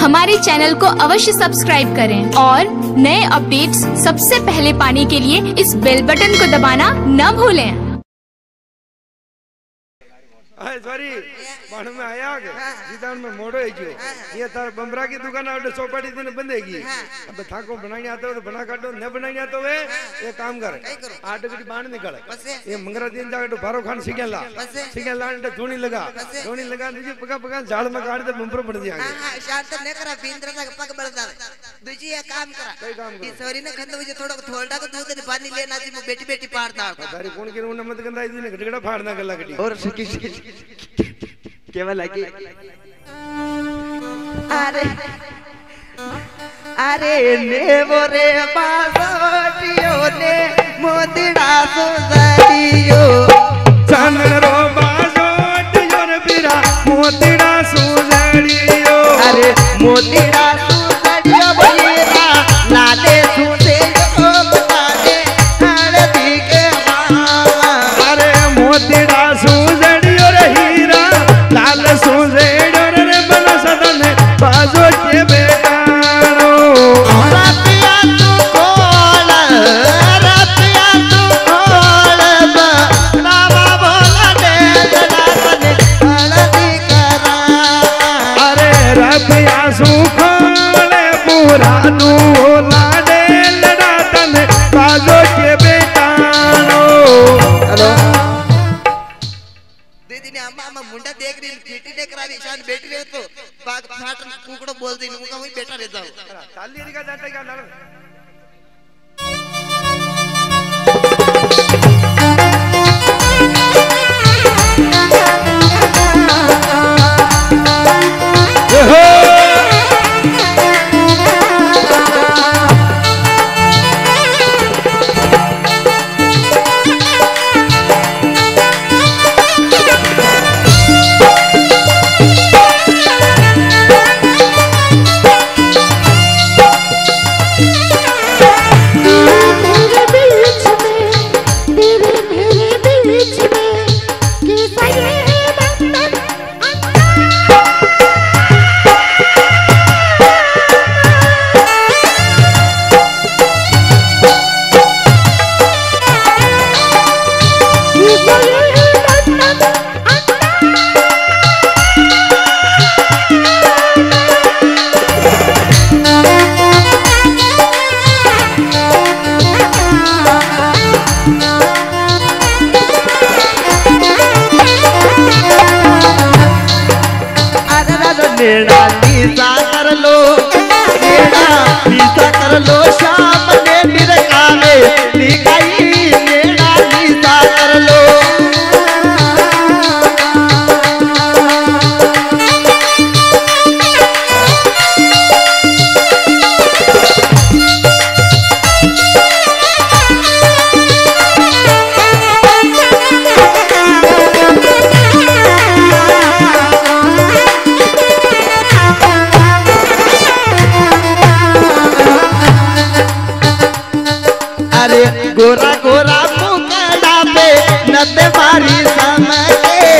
हमारे चैनल को अवश्य सब्सक्राइब करें और नए अपडेट्स सबसे पहले पाने के लिए इस बेल बटन को दबाना न भूलें। અરે સોરી પણ અમે આયા કે જીતાન મે મોડો હી ગયો એ તાર બમરા કી દુકાન આવડે ચોપાટી તને બંધે ગઈ અબે થાકો બનાઈ આતો તો બના કાઢો ન બનાઈ આતો વે એ કામ કરે આટ બીટી બાણ નીકળે એ મંગરા દિન જાગે તો ભારો ખાન સીગે લા સીગે લા ને ધૂણી લગા ધૂણી લગા દીજી પગા પગા ઝાડ માં કાઢ દે બમરો પડ જાય હા શાંત ન કરા ભીંદ્ર ના પગ બળદા દુજી એ કામ કરા કઈ કામ કરે સોરી ને ખંદો જે થોડો થોડા કો દૂધ પાણી લેના જી બેટી બેટી પાડતા તારી કોણ કે ઉન મત ગંદાઈ દીને ગડગડા ફાડના ગલ્લા ગડી ઓર સકી સકી केवल लगी? अरे अरे ने मोरे बासोटियो ने मोतिड़ा सुंदरियो चंद्रो रो ने पीरा मोतीड़ा ने अम्मा अम्मा मुंडा देख रही बेटी देख रहा ईशान बेटी रहे तो बाग फाट कुकड़ो अरे रे अरे गोरा गोरा मुकड़ा पे नद भारी समके।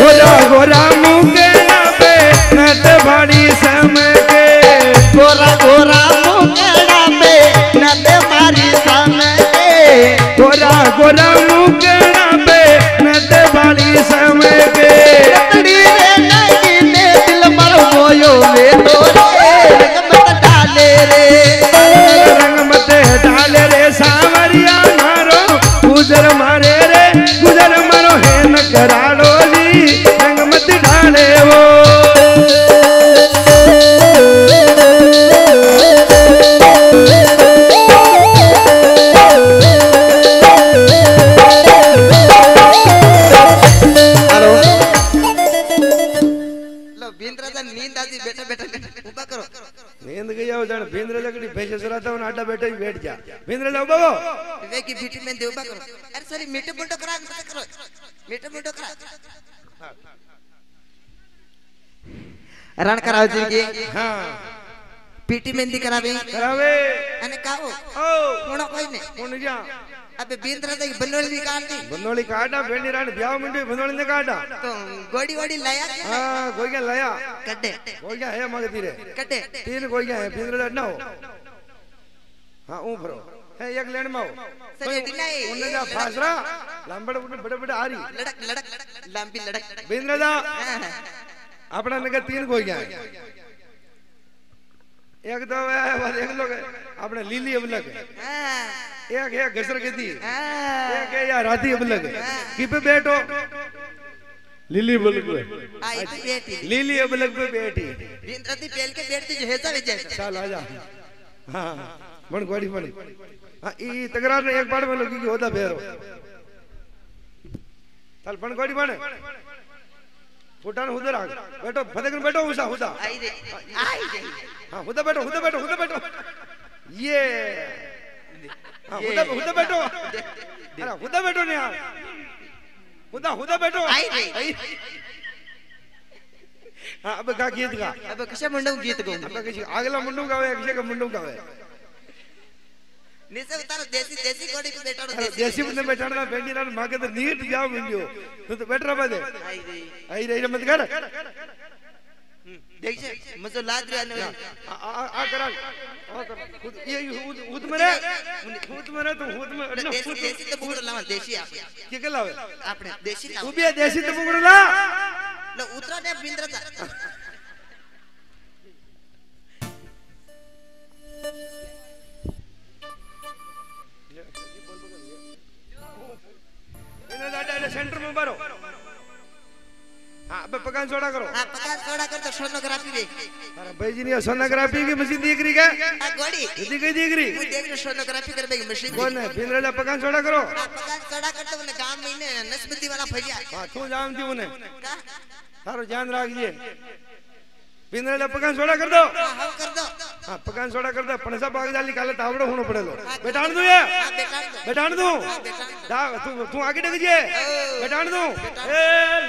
गोरा गोरा मुकड़ा पे नत भारी समके। गोरा गोरा मुकड़ा पे नद भारी समके। गोरा गोरा मुंगेरा हूं आटा बैठे ही बैठ जा भिंद्र लो बाबो वे की बेटी में दे उभा करो अरे सॉरी मीठे मुंडो करा मत करो मीठे मुंडो करा रण कराओ जी की हां पीटी मेहंदी करावे करावे અને કાવો ओ કોણો કોઈ ને कौन जा अबे बिंद्रा तो बनोली भी काट दी બંધોળી કાઢા ભેંડી રાણ બ્યાવ માંડ્યું બંધોળી ને કાઢા तो गोड़ी वोड़ी लाया क्या? હા ગોઈયા લાયા कड्डे ગોઈયા હે મગતી રે कड्डे तीन गोइया है पिंजरे ना हो हाँ ऊं भरो। है एक लेन में हो सर, दिलाई, उन्हें ये जा फासरा लंबड़ उन्हें बड़े बड़े आ रही लड़क लड़क लंबी लड़क। पिंजरे जा। हाँ, अपना नगर तीन गोइया है। एक तो है बस एक लोग है। अपने लीली अबलग है। हाँ, एक है घसर के दी। हाँ। एक है या राती अबलग है। कि पे बैठो। लीली अबलग पे। आई तो बेटी लीली पे बैठी। बिंद्रा दी पेल के बैठती जो है सब जैसा चल आजा हाँ। बन गोड़ी बन। हाँ ई तकरार ने एक बार में लोगी की होता बेरो चल बन गोड़ी बन। फुटान उधर आ बैठो फतेहगंज बैठो उसा उसा आई रे आई रे हाँ उधर बैठो उधर बैठो उधर बैठो। ये। हाँ उधर उधर बैठो। अरे उधर बैठो नहीं यार। उधर उधर बैठो। आई। आई। हाँ अब का गीत गा। अब कशा मंडव गीत गाऊं अब किसी अगला मुंडू गावे किसी का मुंडू गावे। નીચે ઉતારો દેશી દેશી કોડી પર બેઠાડો દેશી પર બેઠાડો બેંગીરાન માગે તો નીટ જાવ મંજો તો બેઠરા બાજે આઈ રહી આઈ રહી મત કર દેખ છે મજો લાજ રે આ આ કર આ કર ખુદ એ ખુદ મરે ખુદ મરે તો ખુદ મરે દેશી દેશી તો બુગડો લાવા દેશી આપણે કે કે લાવે આપણે દેશી ઉબે દેશી તો બુગડો લા લે ઉતરા ને બિંદ્રતા पकान छोड़ा करो। हाँ छोड़ा कर तो की मशीन देख रही क्या देख रही देख रही कर मशीन कौन है? पकान करो। हाँ, छोड़ा कर तो उन्हें गाँव नहीं हाँ, है हाँ। ध्यान रखिए। पकान छोड़ा कर दो। हाँ पकान छोड़ा कर दो। पणसा बाग जाली काले तावड़ो होनो पड़ेलो बैठाण दू ये। बैठाण दू। तू तू आगे डग जे बैठाण दू। ए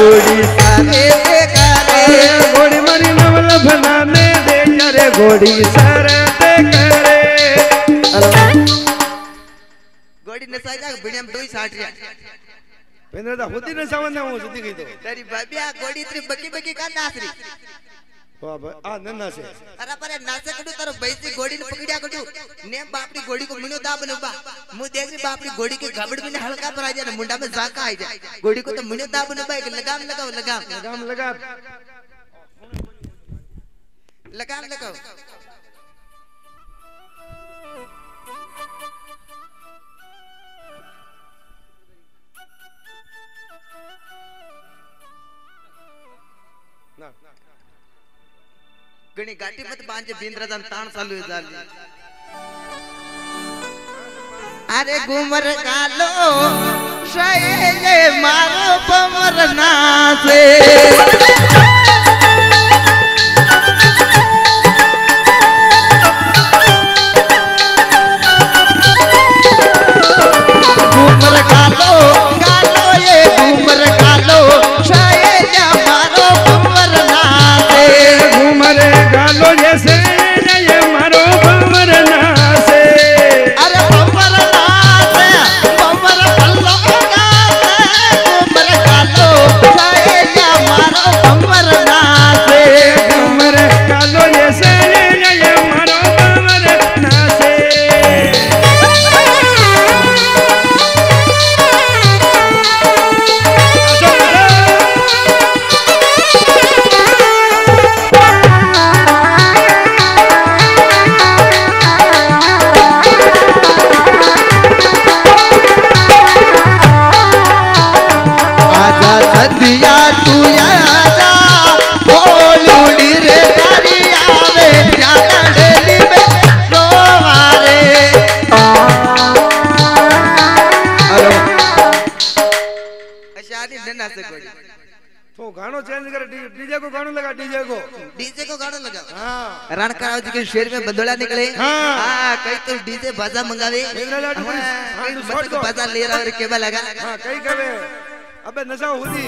गोड़ी सारे करे। गोड़ी मरी नवल बनाने दे जरे गोड़ी सरते करे। गोड़ी ने साजा बढ़िया में दो ही साठ रिया पेंद्र दा होती न सावन ना हो सुधी गई तो। तेरी बाबिया गोड़ी इतनी बकी बकी का नासरी बाबा आ नन्ना से। अरे पर नाचे कड़ू तारो बैसी गोड़ी ने पकड़िया कड़ू ने बापरी गोड़ी को मिनो दा बनो बा मु देख री बापरी गोड़ी के गबड़ में हल्का पर आ जाए मुंडा में जाका आ जाए गोड़ी को तो मिनो दा बनो बा एक लगाम लगाओ लगाम लगाम लगा लगाम लगाओ ना गणी गाठी मत बांजे बिंद्रदान ताण चालू आहे झाली. अरे घुमर कालो शैले मारो पमर नन्ना से कोई। तो गानो चेंज कर डीजे को गानो लगा डीजे को। डीजे को गाना लगा। हाँ। रणकाराव जी के शेर में बदला निकले। हाँ। हाँ कई तो डीजे बाजा मंगावे। हाँ लाडू हाँ, हाँ, कई तू। बाजा ले रहा और केबल लगा। हाँ कई कहे। अबे नशा होती